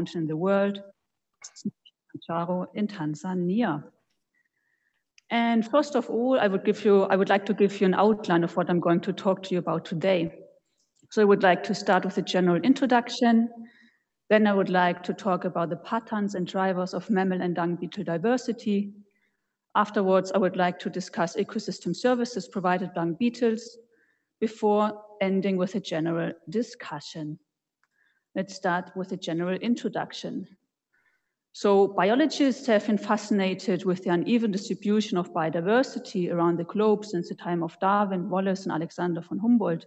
mountain in the world, Kilimanjaro in Tanzania. And first of all, I would give you, I would like to give you an outline of what I'm going to talk to you about today. So I would like to start with a general introduction. Then I would like to talk about the patterns and drivers of mammal and dung beetle diversity. Afterwards, I would like to discuss ecosystem services provided by dung beetles before ending with a general discussion. Let's start with a general introduction. So biologists have been fascinated with the uneven distribution of biodiversity around the globe since the time of Darwin, Wallace, and Alexander von Humboldt.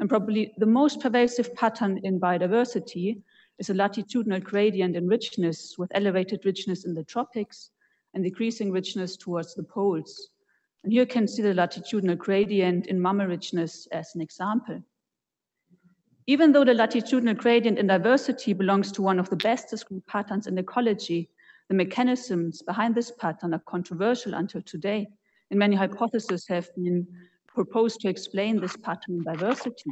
And probably the most pervasive pattern in biodiversity is a latitudinal gradient in richness with elevated richness in the tropics and decreasing richness towards the poles. And here you can see the latitudinal gradient in mammal richness as an example. Even though the latitudinal gradient in diversity belongs to one of the best described patterns in ecology, the mechanisms behind this pattern are controversial until today, and many hypotheses have been proposed to explain this pattern in diversity.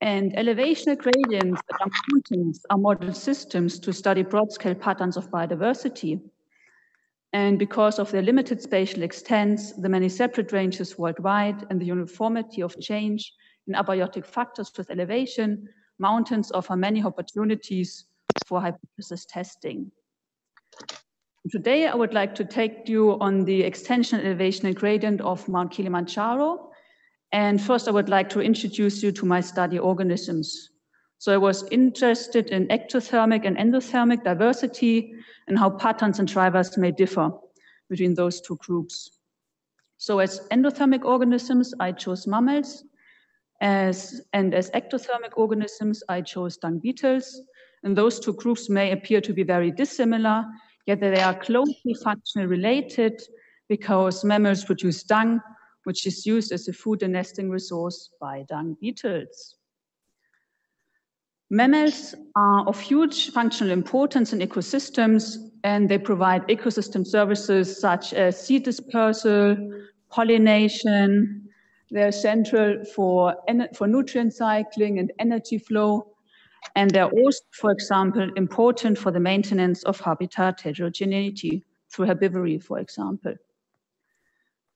And elevational gradients along mountains are model systems to study broad-scale patterns of biodiversity. And because of their limited spatial extents, the many separate ranges worldwide, and the uniformity of change in abiotic factors with elevation, mountains offer many opportunities for hypothesis testing. Today, I would like to take you on the extension elevation gradient of Mount Kilimanjaro. And first, I would like to introduce you to my study organisms. So I was interested in ectothermic and endothermic diversity and how patterns and drivers may differ between those two groups. So as endothermic organisms, I chose mammals, as, and as ectothermic organisms, I chose dung beetles. And those two groups may appear to be very dissimilar, yet they are closely functionally related because mammals produce dung, which is used as a food and nesting resource by dung beetles. Mammals are of huge functional importance in ecosystems, and they provide ecosystem services such as seed dispersal, pollination, they're central for, for nutrient cycling and energy flow. And they're also, for example, important for the maintenance of habitat heterogeneity through herbivory, for example.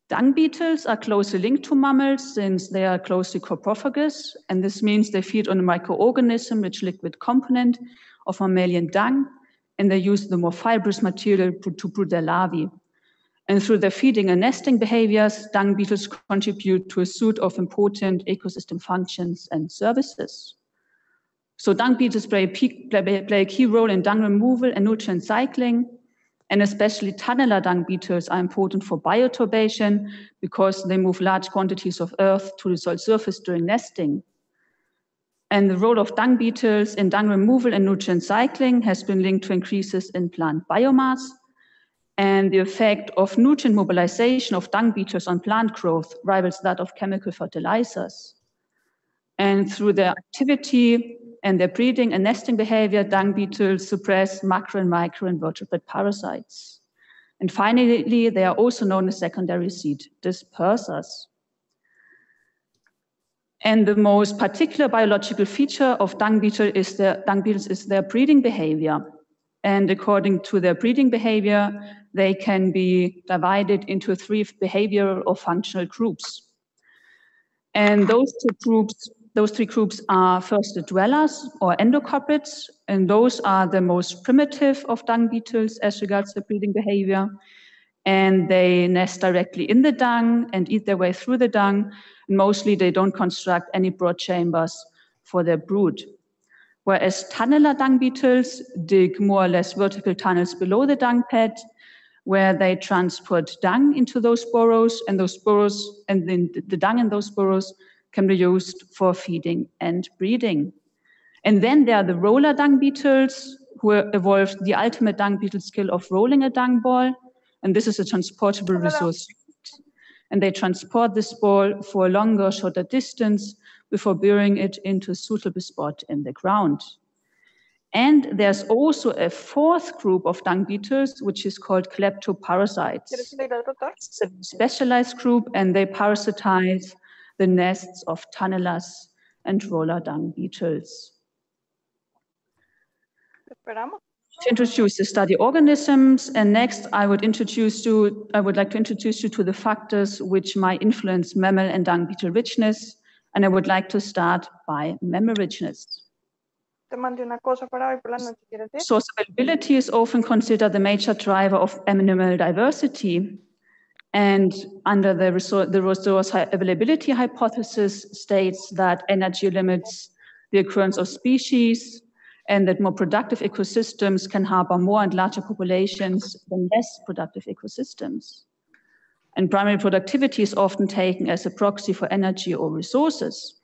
Dung beetles are closely linked to mammals since they are closely coprophagous, and this means they feed on a microorganism rich liquid component of mammalian dung, and they use the more fibrous material to brood their larvae. And through their feeding and nesting behaviors, dung beetles contribute to a suite of important ecosystem functions and services. So dung beetles play a, play a key role in dung removal and nutrient cycling, and especially tunneler dung beetles are important for bioturbation because they move large quantities of earth to the soil surface during nesting. And the role of dung beetles in dung removal and nutrient cycling has been linked to increases in plant biomass, and the effect of nutrient mobilization of dung beetles on plant growth rivals that of chemical fertilizers. And through their activity and their breeding and nesting behavior, dung beetles suppress macro and micro invertebrate parasites. And finally, they are also known as secondary seed dispersers. And the most particular biological feature of dung beetle is their dung beetles is their breeding behavior. And according to their breeding behavior, they can be divided into three behavioral or functional groups. And those two groups, those three groups are first the dwellers or endocoprids, and those are the most primitive of dung beetles as regards to breeding behavior. And they nest directly in the dung and eat their way through the dung. And mostly they don't construct any brood chambers for their brood. Whereas tunneler dung beetles dig more or less vertical tunnels below the dung pad where they transport dung into those burrows, and those burrows and then the dung in those burrows can be used for feeding and breeding. And then there are the roller dung beetles who evolved the ultimate dung beetle skill of rolling a dung ball. And this is a transportable resource. And they transport this ball for a longer, shorter distance before burying it into a suitable spot in the ground. And there's also a fourth group of dung beetles, which is called kleptoparasites. It's a specialized group, and they parasitize the nests of tunnelers and roller dung beetles. To introduce the study organisms. And next, I would introduce you, I would like to introduce you to the factors which might influence mammal and dung beetle richness. And I would like to start by mammal richness. Te mandé una cosa para hoy por la noche, ¿quieres ver? Source availability is often considered the major driver of animal diversity. And under the resource, the resource availability hypothesis states that energy limits the occurrence of species and that more productive ecosystems can harbor more and larger populations than less productive ecosystems. And primary productivity is often taken as a proxy for energy or resources.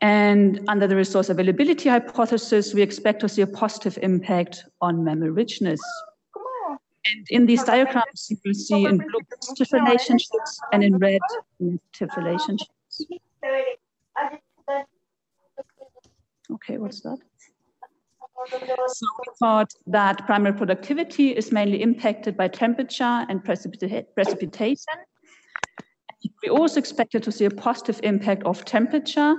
And under the resource availability hypothesis, we expect to see a positive impact on mammal richness. And in these diagrams, you will see in blue positive relationships and in red negative relationships. Okay, what's that? So we thought that primary productivity is mainly impacted by temperature and precipita- precipitation. We also expected to see a positive impact of temperature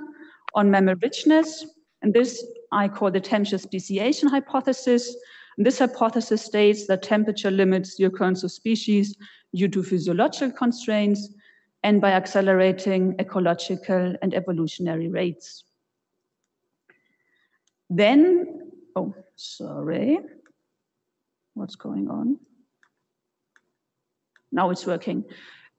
on mammal richness. And this I call the temperature speciation hypothesis. And this hypothesis states that temperature limits the occurrence of species due to physiological constraints and by accelerating ecological and evolutionary rates. Then, oh, sorry. What's going on? Now it's working.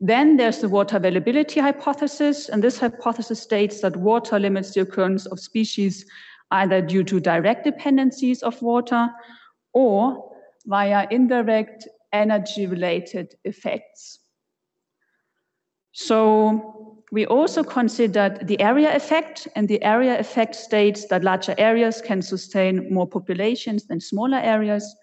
Then there's the water availability hypothesis, and this hypothesis states that water limits the occurrence of species either due to direct dependencies of water or via indirect energy related effects. So we also considered the area effect, and the area effect states that larger areas can sustain more populations than smaller areas.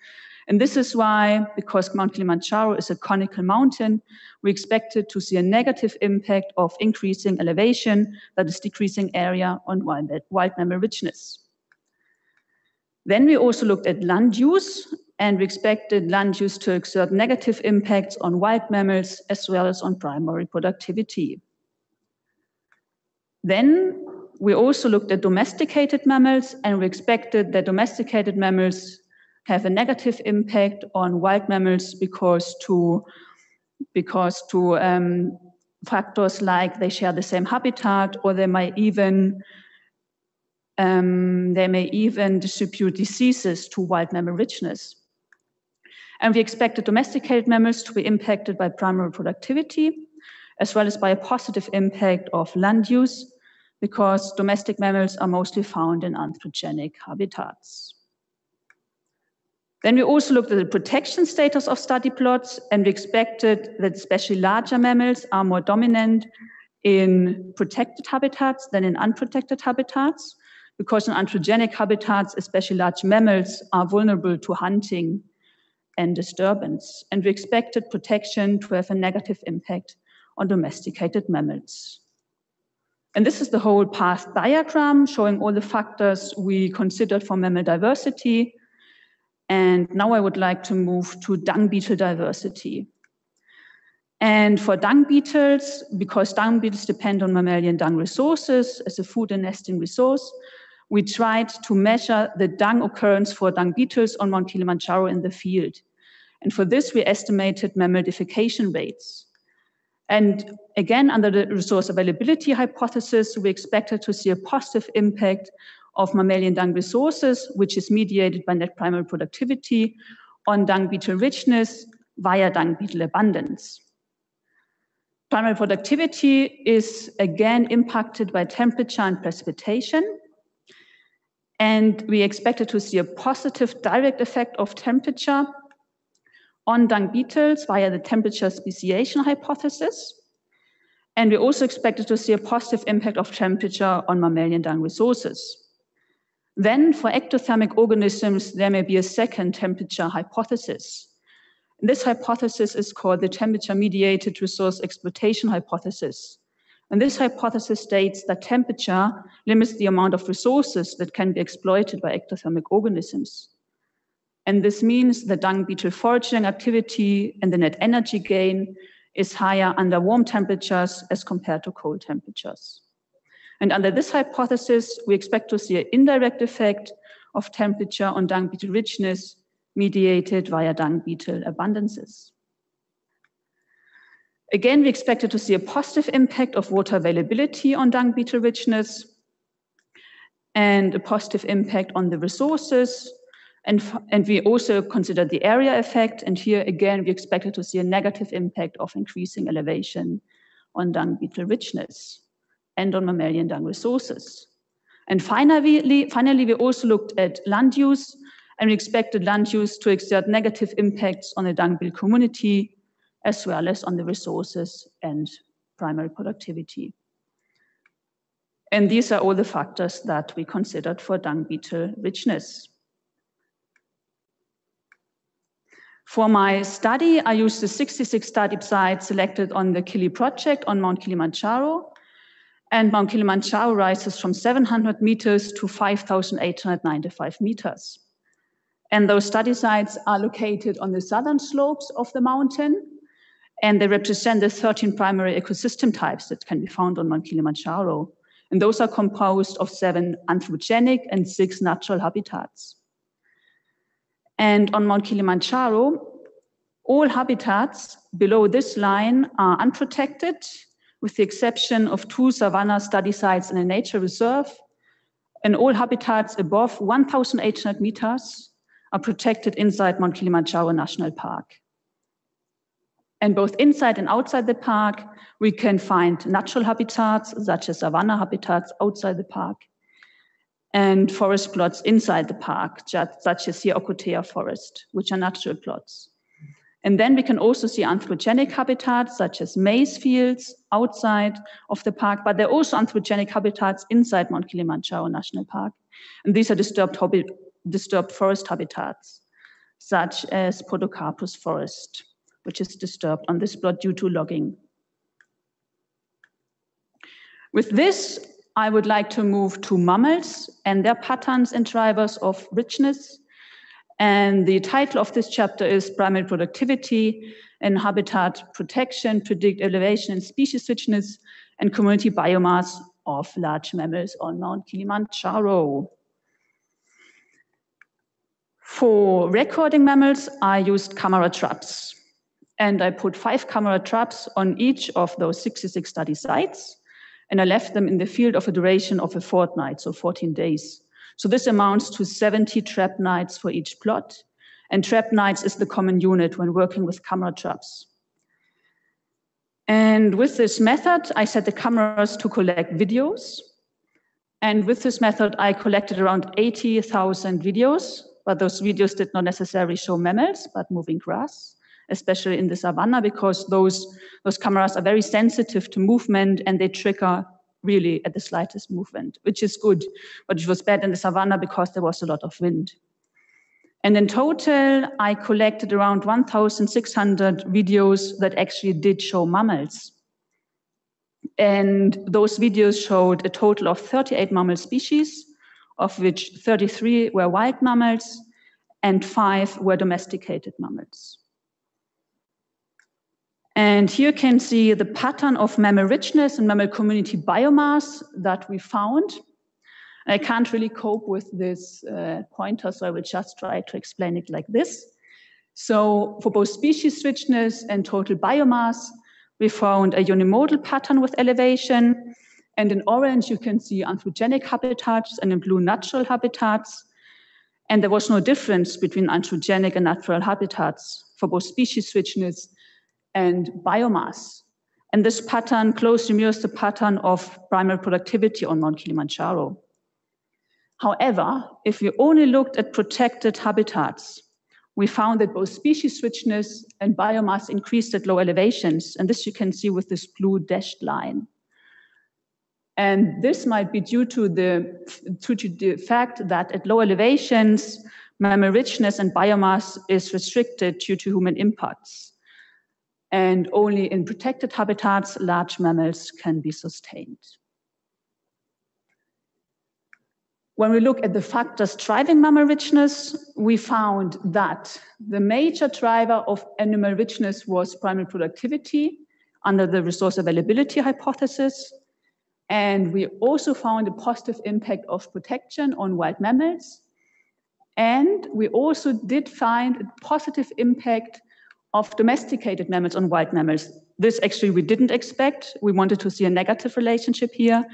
And this is why, because Mount Kilimanjaro is a conical mountain, we expected to see a negative impact of increasing elevation, that is decreasing area on wild, mammal richness. Then we also looked at land use, and we expected land use to exert negative impacts on wild mammals as well as on primary productivity. Then we also looked at domesticated mammals, and we expected that domesticated mammals have a negative impact on wild mammals because to because to um, factors like they share the same habitat or they might even um, they may even distribute diseases to wild mammal richness. And we expected domesticated mammals to be impacted by primary productivity, as well as by a positive impact of land use, because domestic mammals are mostly found in anthropogenic habitats. Then we also looked at the protection status of study plots, and we expected that especially larger mammals are more dominant in protected habitats than in unprotected habitats, because in anthropogenic habitats, especially large mammals are vulnerable to hunting and disturbance. And we expected protection to have a negative impact on domesticated mammals. And this is the whole path diagram showing all the factors we considered for mammal diversity. And now I would like to move to dung beetle diversity. And for dung beetles, because dung beetles depend on mammalian dung resources as a food and nesting resource, we tried to measure the dung occurrence for dung beetles on Mount Kilimanjaro in the field. And for this, we estimated mammalification rates. And again, under the resource availability hypothesis, we expected to see a positive impact of mammalian dung resources, which is mediated by net primary productivity on dung beetle richness via dung beetle abundance. Primary productivity is again impacted by temperature and precipitation. And we expected to see a positive direct effect of temperature on dung beetles via the temperature speciation hypothesis. And we also expected to see a positive impact of temperature on mammalian dung resources. Then for ectothermic organisms, there may be a second temperature hypothesis. This hypothesis is called the temperature mediated resource exploitation hypothesis. And this hypothesis states that temperature limits the amount of resources that can be exploited by ectothermic organisms. And this means that dung beetle foraging activity and the net energy gain is higher under warm temperatures as compared to cold temperatures. And under this hypothesis, we expect to see an indirect effect of temperature on dung beetle richness mediated via dung beetle abundances. Again, we expected to see a positive impact of water availability on dung beetle richness and a positive impact on the resources. And, and we also considered the area effect. And here again, we expected to see a negative impact of increasing elevation on dung beetle richness and on mammalian dung resources. And finally, finally, we also looked at land use and we expected land use to exert negative impacts on the dung beetle community as well as on the resources and primary productivity. And these are all the factors that we considered for dung beetle richness. For my study, I used the 66 study sites selected on the Kili project on Mount Kilimanjaro. And Mount Kilimanjaro rises from 700 meters to 5,895 meters. And those study sites are located on the southern slopes of the mountain and they represent the 13 primary ecosystem types that can be found on Mount Kilimanjaro. And those are composed of seven anthropogenic and six natural habitats. And on Mount Kilimanjaro, all habitats below this line are unprotected, with the exception of two savanna study sites in a nature reserve. And all habitats above 1,800 meters are protected inside Mount Kilimanjaro National Park. And both inside and outside the park, we can find natural habitats, such as savanna habitats outside the park, and forest plots inside the park, such as here Ocotea forest, which are natural plots. And then we can also see anthropogenic habitats, such as maize fields outside of the park, but there are also anthropogenic habitats inside Mount Kilimanjaro National Park. And these are disturbed, disturbed forest habitats, such as Podocarpus forest which is disturbed on this plot due to logging. With this, I would like to move to mammals and their patterns and drivers of richness. And the title of this chapter is Primary Productivity and Habitat Protection, Predict Elevation and Species Richness and Community Biomass of Large Mammals on Mount Kilimanjaro. For recording mammals, I used camera traps and I put five camera traps on each of those 66 study sites, and I left them in the field of a duration of a fortnight, so 14 days. So this amounts to 70 trap nights for each plot, and trap nights is the common unit when working with camera traps. And with this method, I set the cameras to collect videos. And with this method, I collected around 80,000 videos, but those videos did not necessarily show mammals, but moving grass especially in the savanna, because those, those cameras are very sensitive to movement and they trigger really at the slightest movement, which is good. But it was bad in the savanna because there was a lot of wind. And in total, I collected around 1,600 videos that actually did show mammals. And those videos showed a total of 38 mammal species, of which 33 were wild mammals and five were domesticated mammals. And here you can see the pattern of mammal richness and mammal community biomass that we found. I can't really cope with this uh, pointer, so I will just try to explain it like this. So for both species richness and total biomass, we found a unimodal pattern with elevation. And in orange, you can see anthropogenic habitats and in blue, natural habitats. And there was no difference between anthropogenic and natural habitats for both species richness and biomass. And this pattern closely mirrors the pattern of primary productivity on Mount Kilimanjaro. However, if we only looked at protected habitats, we found that both species richness and biomass increased at low elevations. And this you can see with this blue dashed line. And this might be due to the, to the fact that at low elevations, mammal richness and biomass is restricted due to human impacts and only in protected habitats, large mammals can be sustained. When we look at the factors driving mammal richness, we found that the major driver of animal richness was primary productivity under the resource availability hypothesis. And we also found a positive impact of protection on wild mammals. And we also did find a positive impact of domesticated mammals on wild mammals. This actually we didn't expect. We wanted to see a negative relationship here.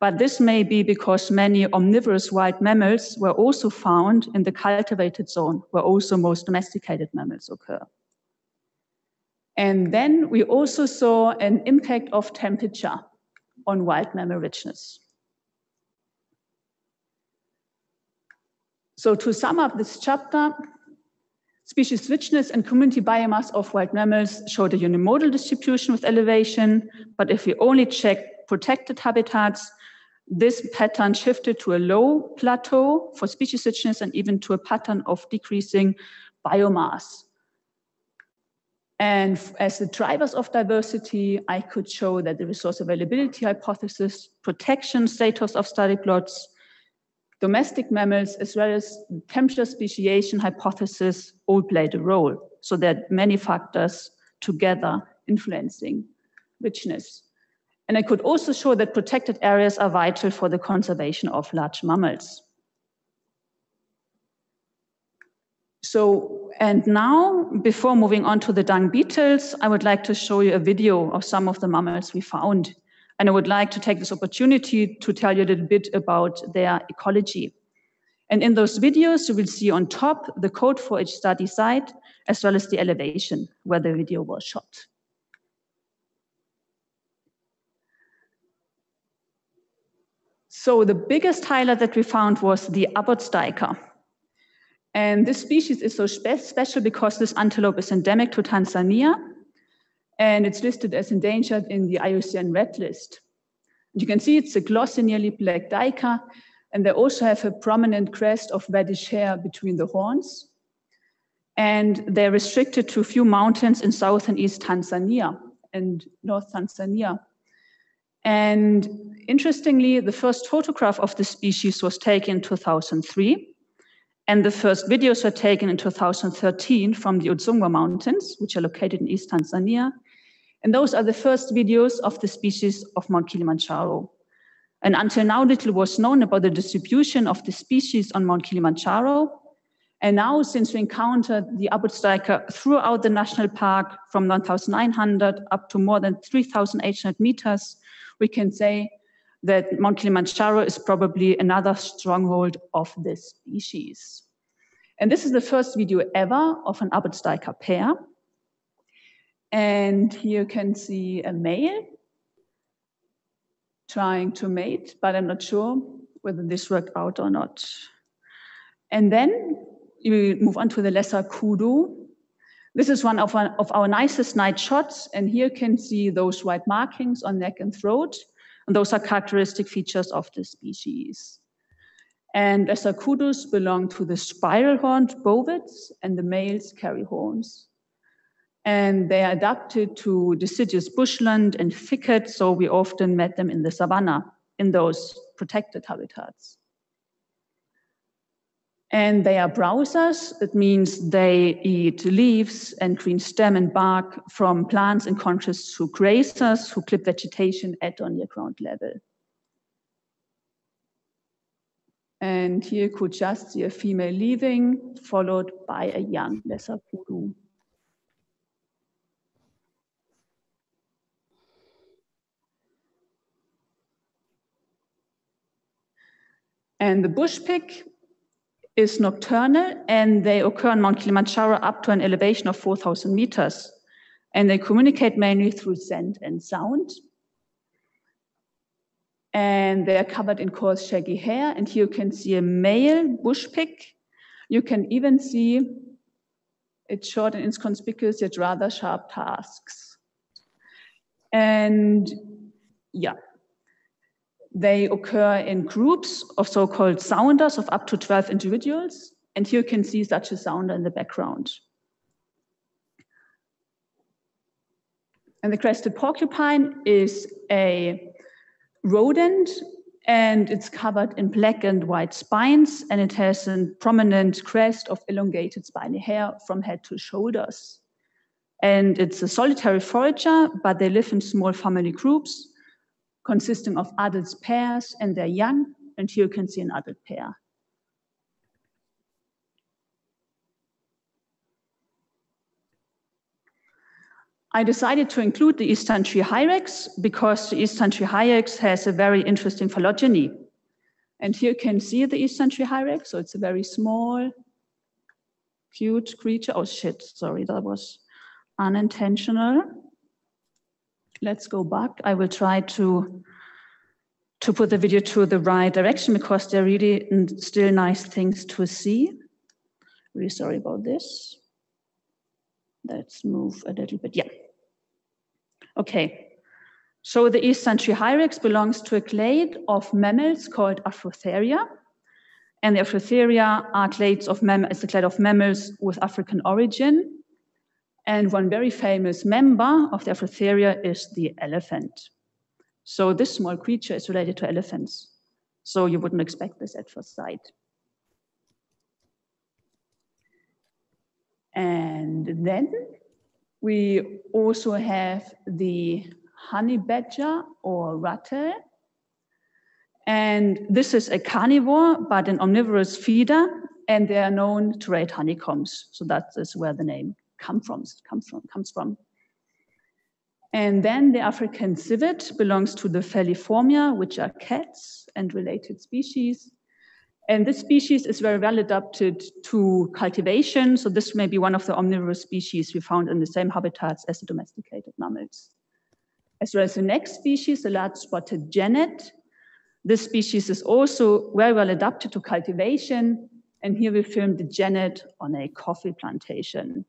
But this may be because many omnivorous wild mammals were also found in the cultivated zone, where also most domesticated mammals occur. And then we also saw an impact of temperature on wild mammal richness. So to sum up this chapter, species richness and community biomass of wild mammals showed a unimodal distribution with elevation, but if we only check protected habitats, this pattern shifted to a low plateau for species richness and even to a pattern of decreasing biomass. And as the drivers of diversity, I could show that the resource availability hypothesis, protection status of study plots, domestic mammals, as well as temperature speciation hypothesis all played a role. So there are many factors together influencing richness. And I could also show that protected areas are vital for the conservation of large mammals. So, and now, before moving on to the dung beetles, I would like to show you a video of some of the mammals we found. And I would like to take this opportunity to tell you a little bit about their ecology. And in those videos, you will see on top the code for each study site, as well as the elevation where the video was shot. So the biggest highlight that we found was the Abbott's duiker. And this species is so spe special because this antelope is endemic to Tanzania, and it's listed as endangered in the IUCN Red List. And you can see it's a glossy, nearly black duiker, and they also have a prominent crest of reddish hair between the horns. And they're restricted to a few mountains in south and east Tanzania and North Tanzania. And interestingly, the first photograph of the species was taken in 2003. And the first videos were taken in 2013 from the Udzungwa Mountains, which are located in East Tanzania. And those are the first videos of the species of Mount Kilimanjaro. And until now, little was known about the distribution of the species on Mount Kilimanjaro. And now, since we encountered the Abbott's duiker throughout the national park from 1,900 up to more than 3,800 meters, we can say that Mount Kilimanjaro is probably another stronghold of this species. And this is the first video ever of an Abbott's duiker pair. And here you can see a male trying to mate, but I'm not sure whether this worked out or not. And then we move on to the lesser kudu. This is one of our, of our nicest night shots. And here you can see those white markings on neck and throat. And those are characteristic features of the species. And lesser kudus belong to the spiral horned bovids, and the males carry horns. And they are adapted to deciduous bushland and thicket, so we often met them in the savanna, in those protected habitats. And they are browsers. It means they eat leaves and green stem and bark from plants in contrast to grazers who clip vegetation at or near ground level. And here you could just see a female leaving, followed by a young lesser kudu. And the bush pig is nocturnal and they occur on Mount Kilimanjaro up to an elevation of 4,000 meters. And they communicate mainly through scent and sound. And they are covered in coarse, shaggy hair. And here you can see a male bush pig. You can even see its short and inconspicuous yet rather sharp tusks. And yeah, they occur in groups of so-called sounders of up to 12 individuals. And here you can see such a sounder in the background. And the crested porcupine is a rodent and it's covered in black and white spines and it has a prominent crest of elongated spiny hair from head to shoulders. And it's a solitary forager, but they live in small family groups consisting of adult pairs and their young. And here you can see an adult pair. I decided to include the Eastern tree hyrax because the Eastern tree hyrax has a very interesting phylogeny. And here you can see the Eastern tree hyrax. So it's a very small, cute creature. Oh shit, sorry, that was unintentional. Let's go back. I will try to to put the video to the right direction because there are really still nice things to see. Really sorry about this. Let's move a little bit. Yeah. Okay. So the East tree hyrax belongs to a clade of mammals called Afrotheria. And the Afrotheria are clades of mammals, a clade of mammals with African origin. And one very famous member of the Afrotheria is the elephant. So this small creature is related to elephants. So you wouldn't expect this at first sight. And then we also have the honey badger or ratel. And this is a carnivore, but an omnivorous feeder, and they are known to raid honeycombs. So that is where the name come from, comes from. Comes from. And then the African civet belongs to the Feliformia, which are cats and related species. And this species is very well adapted to cultivation. So this may be one of the omnivorous species we found in the same habitats as the domesticated mammals. As well as the next species, the large spotted genet. This species is also very well adapted to cultivation. And here we filmed the genet on a coffee plantation.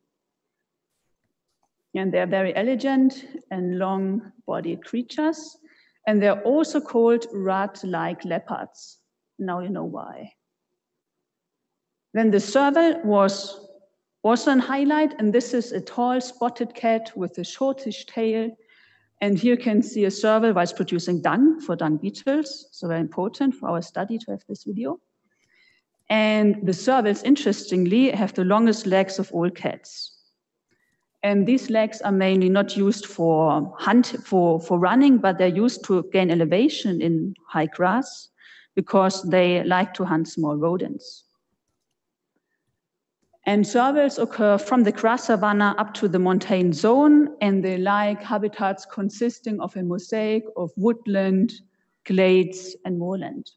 And they're very elegant and long-bodied creatures. And they're also called rat-like leopards. Now you know why. Then the serval was also a highlight, and this is a tall spotted cat with a shortish tail. And here you can see a serval while producing dung for dung beetles, so very important for our study to have this video. And the servals, interestingly, have the longest legs of all cats. And these legs are mainly not used for hunt for, for running, but they're used to gain elevation in high grass because they like to hunt small rodents. And servals occur from the grass savanna up to the montane zone, and they like habitats consisting of a mosaic of woodland, glades, and moorland.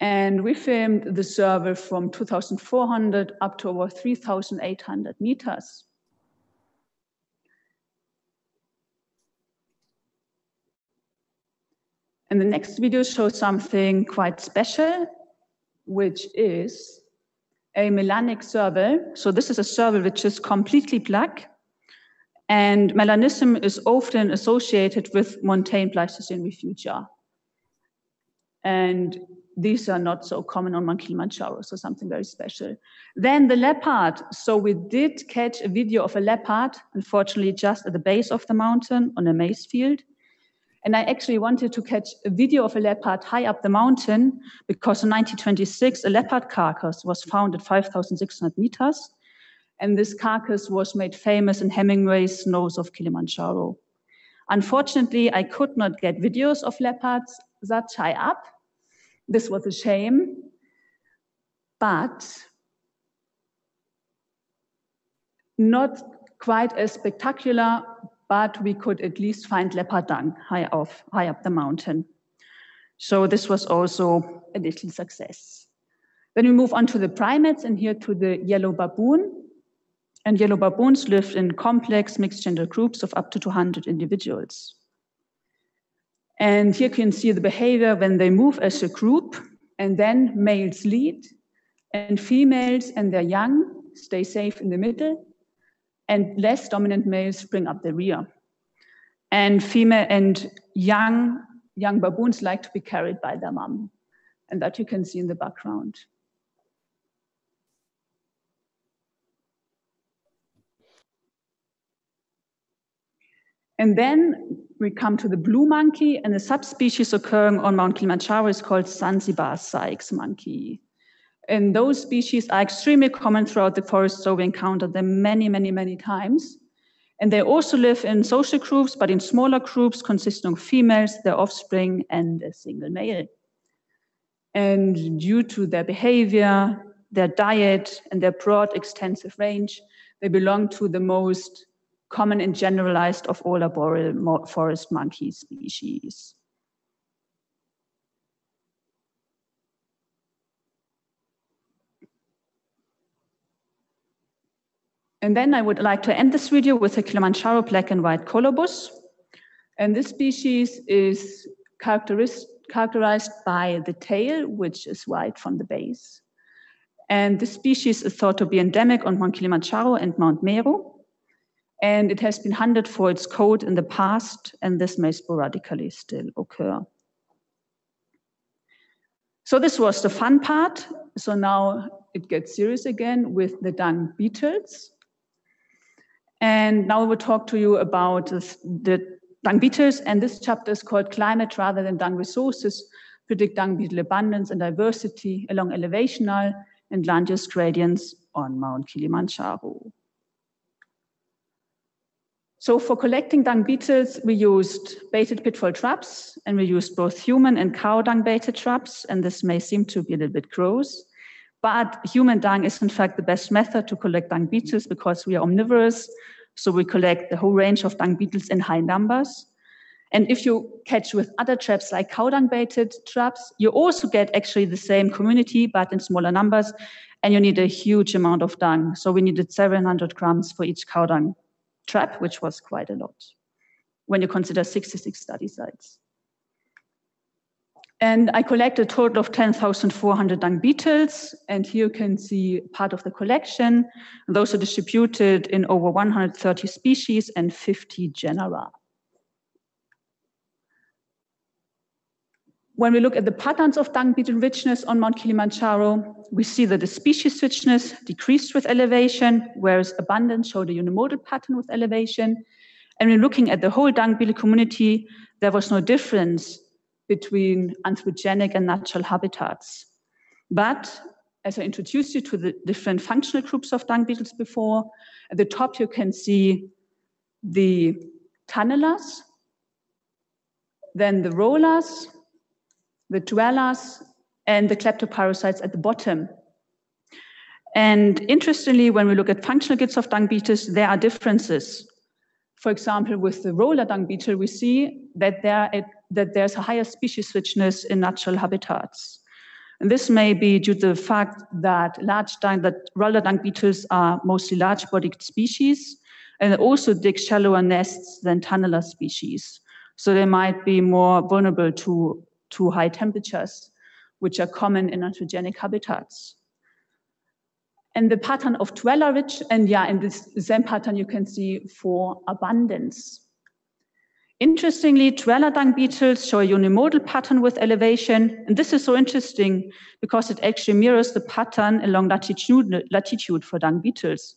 And we filmed the serval from 2,400 up to over 3,800 meters. And the next video shows something quite special, which is a melanic serval. So this is a serval which is completely black. And melanism is often associated with montane Pleistocene refugia. And these are not so common on Mount Kilimanjaro, so something very special. Then the leopard. So we did catch a video of a leopard, unfortunately, just at the base of the mountain on a maize field. And I actually wanted to catch a video of a leopard high up the mountain because in 1926, a leopard carcass was found at 5,600 meters. And this carcass was made famous in Hemingway's Snows of Kilimanjaro. Unfortunately, I could not get videos of leopards that high up. This was a shame. But not quite as spectacular but we could at least find leopard dung high, off, high up the mountain. So this was also a little success. Then we move on to the primates and here to the yellow baboon. And yellow baboons live in complex mixed gender groups of up to 200 individuals. And here you can see the behavior when they move as a group, and then males lead, and females and their young stay safe in the middle, and less dominant males bring up the rear. And female and young young baboons like to be carried by their mom, and that you can see in the background. And then we come to the blue monkey, and the subspecies occurring on Mount Kilimanjaro is called Zanzibar Sykes monkey. And those species are extremely common throughout the forest, so we encounter them many, many, many times. And they also live in social groups, but in smaller groups consisting of females, their offspring, and a single male. And due to their behavior, their diet, and their broad, extensive range, they belong to the most common and generalized of all arboreal forest monkey species. And then I would like to end this video with a Kilimanjaro black and white colobus. And this species is characterized by the tail, which is white from the base. And this species is thought to be endemic on Mount Kilimanjaro and Mount Meru. And it has been hunted for its coat in the past, and this may sporadically still occur. So this was the fun part. So now it gets serious again with the dung beetles. And now I will talk to you about the dung beetles, and this chapter is called Climate Rather Than Dung Resources, Predict Dung Beetle Abundance and Diversity Along Elevational and Land Use Gradients on Mount Kilimanjaro. So for collecting dung beetles, we used baited pitfall traps, and we used both human and cow dung baited traps, and this may seem to be a little bit gross, but human dung is in fact the best method to collect dung beetles because we are omnivorous, so we collect the whole range of dung beetles in high numbers. And if you catch with other traps like cow dung baited traps, you also get actually the same community, but in smaller numbers, and you need a huge amount of dung. So we needed 700 grams for each cow dung trap, which was quite a lot when you consider 66 study sites. And I collected a total of 10,400 dung beetles. And here you can see part of the collection. Those are distributed in over 130 species and 50 genera. When we look at the patterns of dung beetle richness on Mount Kilimanjaro, we see that the species richness decreased with elevation, whereas abundance showed a unimodal pattern with elevation. And when looking at the whole dung beetle community, there was no difference between anthropogenic and natural habitats. But as I introduced you to the different functional groups of dung beetles before, at the top you can see the tunnelers, then the rollers, the dwellers, and the kleptoparasites at the bottom. And interestingly, when we look at functional guilds of dung beetles, there are differences. For example, with the roller dung beetle, we see that, there, that there's a higher species richness in natural habitats. And this may be due to the fact that large dung, that roller dung beetles are mostly large-bodied species, and also dig shallower nests than tunneler species. So they might be more vulnerable to to high temperatures, which are common in anthropogenic habitats. And the pattern of dweller rich, and yeah, in this same pattern you can see for abundance. Interestingly, dweller dung beetles show a unimodal pattern with elevation. And this is so interesting because it actually mirrors the pattern along latitude, latitude for dung beetles.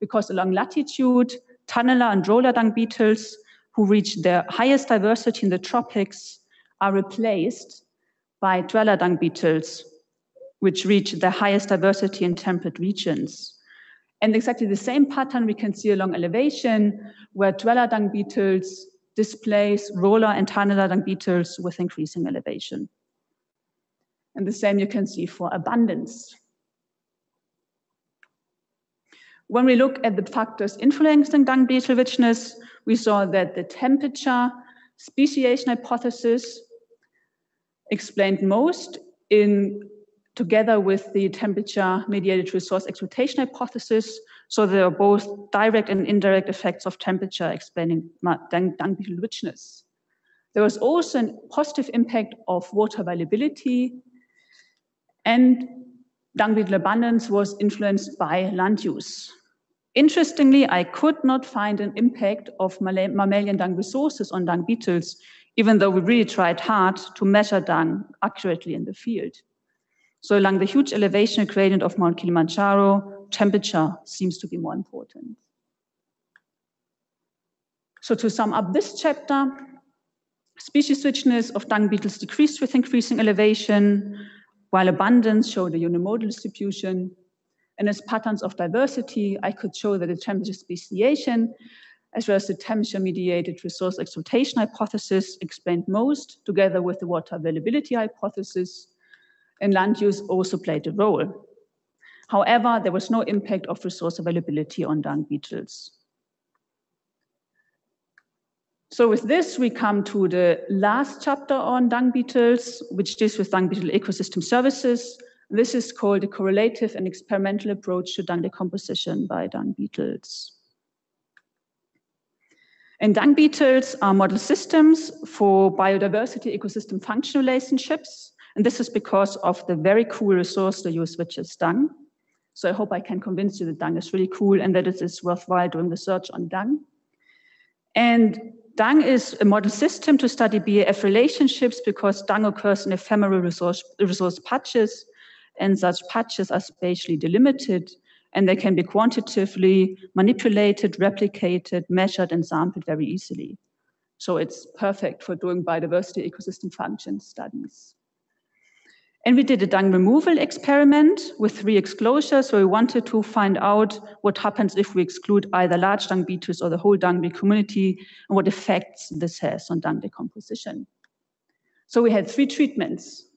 Because along latitude, tunneler and roller dung beetles, who reach their highest diversity in the tropics, are replaced by dweller dung beetles, which reach the highest diversity in temperate regions. And exactly the same pattern we can see along elevation, where dweller dung beetles displace roller and tunneler dung beetles with increasing elevation. And the same you can see for abundance. When we look at the factors influencing dung beetle richness, we saw that the temperature, speciation hypothesis, explained most in together with the temperature mediated resource exploitation hypothesis. So there are both direct and indirect effects of temperature explaining dung, richness. There was also a positive impact of water availability and dung beetle abundance was influenced by land use. Interestingly, I could not find an impact of mammalian dung resources on dung beetles even though we really tried hard to measure dung accurately in the field. So along the huge elevation gradient of Mount Kilimanjaro, temperature seems to be more important. So to sum up this chapter, species richness of dung beetles decreased with increasing elevation, while abundance showed a unimodal distribution. And as patterns of diversity, I could show that the temperature speciation as well as the temperature-mediated resource exploitation hypothesis explained most, together with the water availability hypothesis, and land use also played a role. However, there was no impact of resource availability on dung beetles. So with this, we come to the last chapter on dung beetles, which deals with dung beetle ecosystem services. This is called a correlative and experimental approach to dung decomposition by dung beetles. And dung beetles are model systems for biodiversity ecosystem function relationships. And this is because of the very cool resource they use, which is dung. So I hope I can convince you that dung is really cool and that it is worthwhile doing research on dung. And dung is a model system to study BAF relationships because dung occurs in ephemeral resource, resource patches, and such patches are spatially delimited and they can be quantitatively manipulated, replicated, measured, and sampled very easily. So it's perfect for doing biodiversity ecosystem function studies. And we did a dung removal experiment with three exclosures So we wanted to find out what happens if we exclude either large dung beetles or the whole dung beetle community and what effects this has on dung decomposition. So we had three treatments.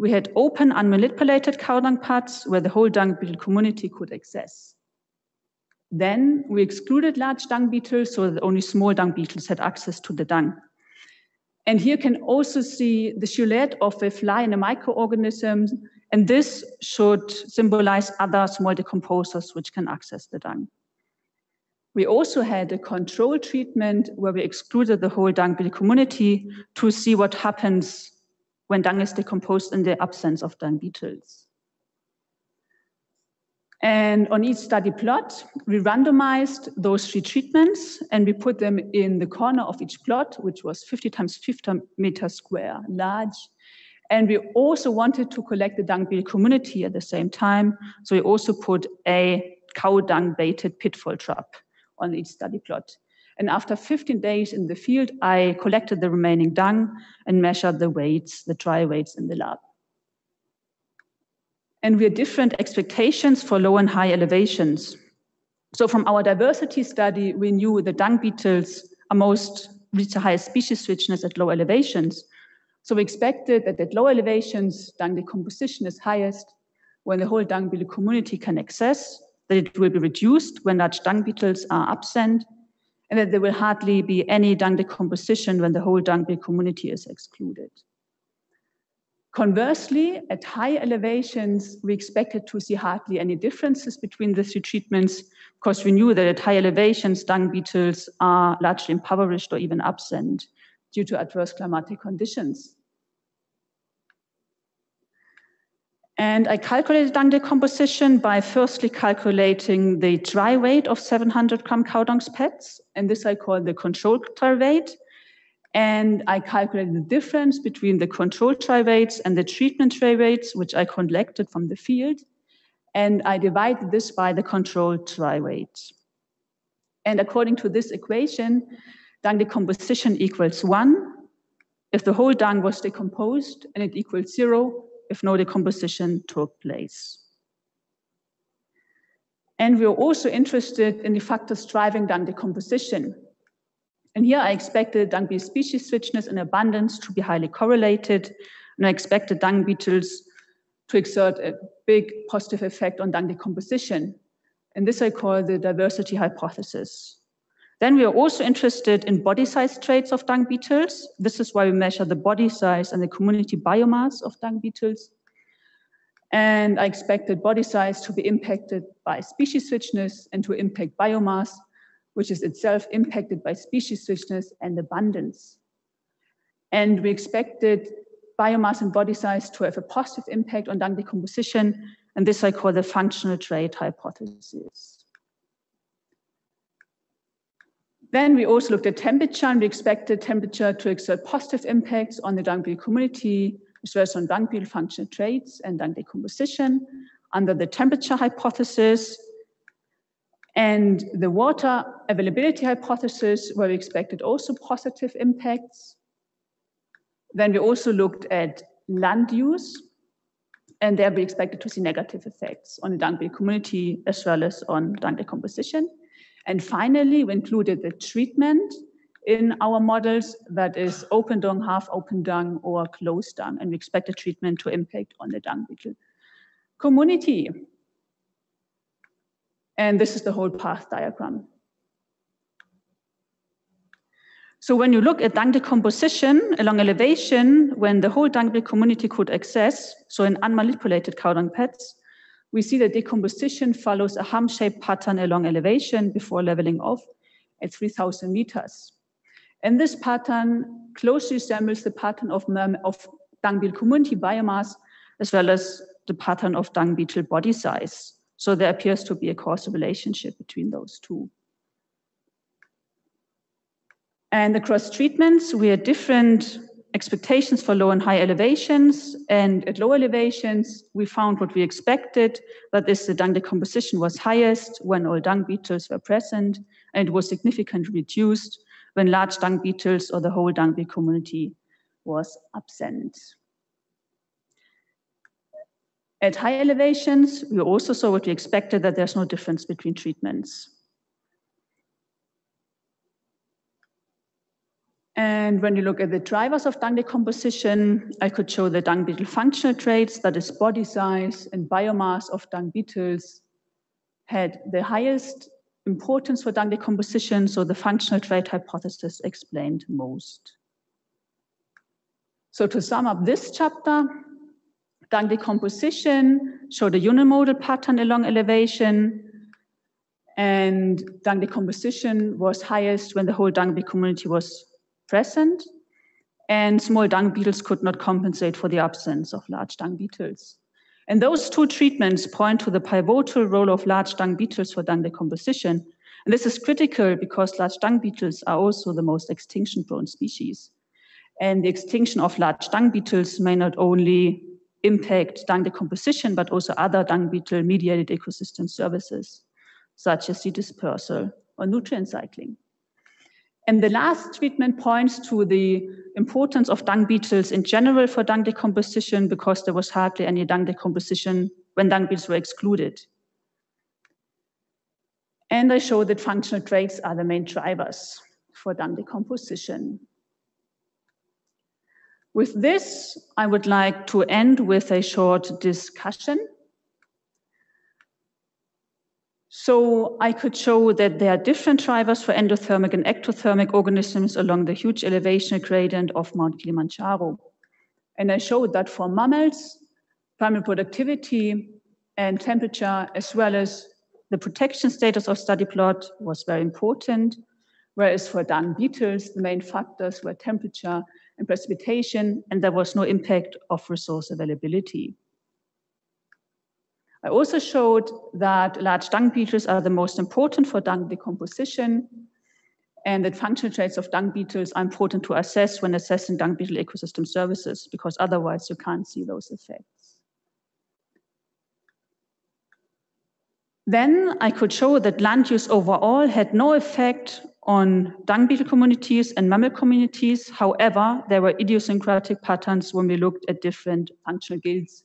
We had open, unmanipulated cow dung pads where the whole dung beetle community could access. Then we excluded large dung beetles so that only small dung beetles had access to the dung. And here can also see the silhouette of a fly and a microorganism. And this should symbolize other small decomposers which can access the dung. We also had a control treatment where we excluded the whole dung beetle community to see what happens when dung is decomposed in the absence of dung beetles. And on each study plot, we randomized those three treatments and we put them in the corner of each plot, which was 50 times 50 meters square, large. And we also wanted to collect the dung beetle community at the same time. So we also put a cow dung baited pitfall trap on each study plot. And after 15 days in the field, I collected the remaining dung and measured the weights, the dry weights in the lab. And we had different expectations for low and high elevations. So from our diversity study, we knew the dung beetles are most reach the highest species richness at low elevations. So we expected that at low elevations, dung decomposition is highest when the whole dung beetle community can access, that it will be reduced when large dung beetles are absent, and that there will hardly be any dung decomposition when the whole dung beetle community is excluded. Conversely, at high elevations, we expected to see hardly any differences between the three treatments because we knew that at high elevations, dung beetles are largely impoverished or even absent due to adverse climatic conditions. And I calculated dung decomposition by firstly calculating the dry weight of 700 gram cow dung pets. And this I call the control dry weight. And I calculated the difference between the control dry weights and the treatment dry weights, which I collected from the field. And I divided this by the control dry weight. And according to this equation, dung decomposition equals one if the whole dung was decomposed, and it equals zero if no decomposition took place. And we are also interested in the factors driving dung decomposition. And here I expected dung beetle species richness and abundance to be highly correlated, and I expected dung beetles to exert a big positive effect on dung decomposition. And this I call the diversity hypothesis. Then we are also interested in body size traits of dung beetles. This is why we measure the body size and the community biomass of dung beetles. And I expected body size to be impacted by species richness and to impact biomass, which is itself impacted by species richness and abundance. And we expected biomass and body size to have a positive impact on dung decomposition, and this I call the functional trait hypothesis. Then we also looked at temperature and we expected temperature to exert positive impacts on the dung beetle community, as well as on dung beetle functional traits and dung decomposition under the temperature hypothesis and the water availability hypothesis, where we expected also positive impacts. Then we also looked at land use, and there we expected to see negative effects on the dung beetle community as well as on dung decomposition. And finally, we included the treatment in our models that is open dung, half open dung, or closed dung, and we expect the treatment to impact on the dung beetle community. And this is the whole path diagram. So when you look at dung decomposition along elevation, when the whole dung beetle community could access, so in unmanipulated cow dung pads, we see that decomposition follows a hump-shaped pattern along elevation before leveling off at 3,000 meters. And this pattern closely resembles the pattern of, of dung beetle community biomass, as well as the pattern of dung beetle body size. So there appears to be a causal relationship between those two. And across treatments, we had different expectations for low and high elevations. And at low elevations, we found what we expected, that is the dung decomposition was highest when all dung beetles were present, and was significantly reduced when large dung beetles or the whole dung beetle community was absent. At high elevations, we also saw what we expected, that there's no difference between treatments. And when you look at the drivers of dung decomposition, I could show the dung beetle functional traits, that is body size and biomass of dung beetles had the highest importance for dung decomposition, so the functional trait hypothesis explained most. So to sum up this chapter, dung decomposition showed a unimodal pattern along elevation, and dung decomposition was highest when the whole dung beetle community was present, and small dung beetles could not compensate for the absence of large dung beetles. And those two treatments point to the pivotal role of large dung beetles for dung decomposition. And this is critical because large dung beetles are also the most extinction prone species. And the extinction of large dung beetles may not only impact dung decomposition, but also other dung beetle mediated ecosystem services, such as seed dispersal or nutrient cycling. And the last treatment points to the importance of dung beetles in general for dung decomposition because there was hardly any dung decomposition when dung beetles were excluded. And I show that functional traits are the main drivers for dung decomposition. With this, I would like to end with a short discussion so I could show that there are different drivers for endothermic and ectothermic organisms along the huge elevation gradient of Mount Kilimanjaro. And I showed that for mammals, primary productivity and temperature, as well as the protection status of study plot was very important. Whereas for dung beetles, the main factors were temperature and precipitation, and there was no impact of resource availability. I also showed that large dung beetles are the most important for dung decomposition and that functional traits of dung beetles are important to assess when assessing dung beetle ecosystem services because otherwise you can't see those effects. Then I could show that land use overall had no effect on dung beetle communities and mammal communities. However, there were idiosyncratic patterns when we looked at different functional guilds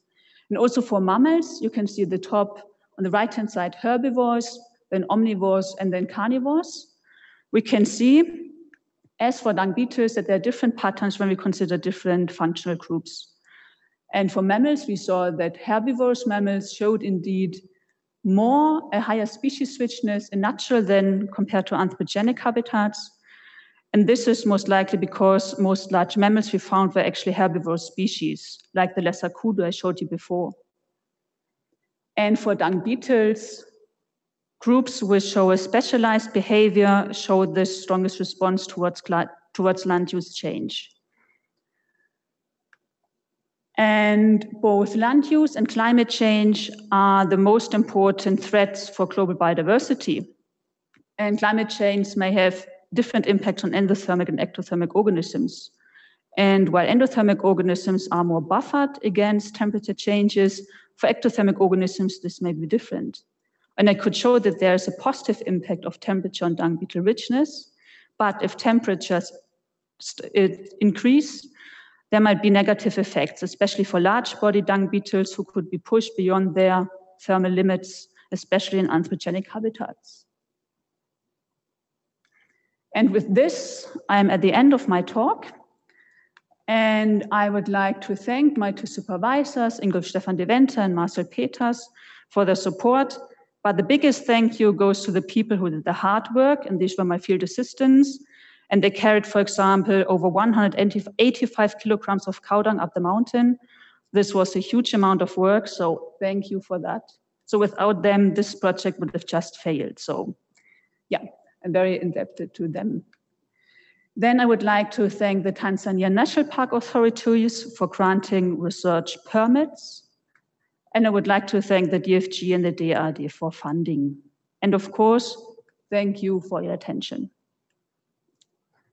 and also for mammals, you can see the top on the right-hand side, herbivores, then omnivores, and then carnivores. We can see, as for dung beetles, that there are different patterns when we consider different functional groups. And for mammals, we saw that herbivorous mammals showed indeed more a higher species richness in natural than compared to anthropogenic habitats. And this is most likely because most large mammals we found were actually herbivorous species, like the lesser kudu I showed you before. And for dung beetles, groups which show a specialized behavior show the strongest response towards, towards land use change. And both land use and climate change are the most important threats for global biodiversity. And climate change may have different impacts on endothermic and ectothermic organisms. And while endothermic organisms are more buffered against temperature changes, for ectothermic organisms, this may be different. And I could show that there's a positive impact of temperature on dung beetle richness, but if temperatures uh, increase, there might be negative effects, especially for large body dung beetles who could be pushed beyond their thermal limits, especially in anthropogenic habitats. And with this, I'm at the end of my talk. And I would like to thank my two supervisors, Ingolf Steffan-Dewenter and Marcell Peters, for their support. But the biggest thank you goes to the people who did the hard work, and these were my field assistants. And they carried, for example, over 185 kilograms of cow dung up the mountain. This was a huge amount of work, so thank you for that. So without them, this project would have just failed. So yeah, I'm very indebted to them. Then I would like to thank the Tanzania National Park authorities for granting research permits. And I would like to thank the DFG and the DRD for funding. And of course, thank you for your attention.